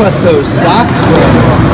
what those socks were.